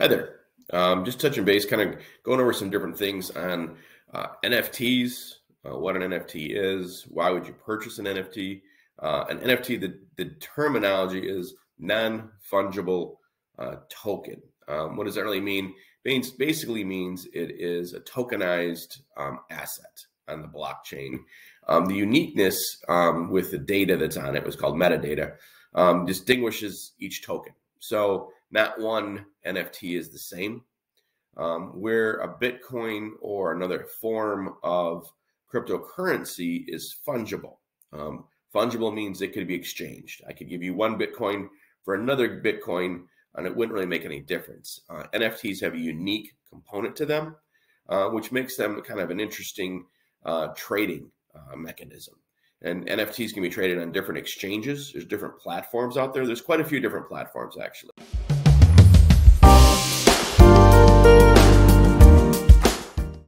Hi there. Um, just touching base, kind of going over some different things on uh, NFTs, uh, what an NFT is, why would you purchase an NFT? Uh, an NFT, the, the terminology is non fungible uh, token. Um, what does that really mean? Means basically means it is a tokenized um, asset on the blockchain. Um, the uniqueness um, with the data that's on it was called metadata, um, distinguishes each token. So not one NFT is the same. Um, where a Bitcoin or another form of cryptocurrency is fungible. Um, fungible means it could be exchanged. I could give you one Bitcoin for another Bitcoin, and it wouldn't really make any difference. Uh, NFTs have a unique component to them, uh, which makes them kind of an interesting uh, trading uh, mechanism. And NFTs can be traded on different exchanges. There's different platforms out there. There's quite a few different platforms, actually.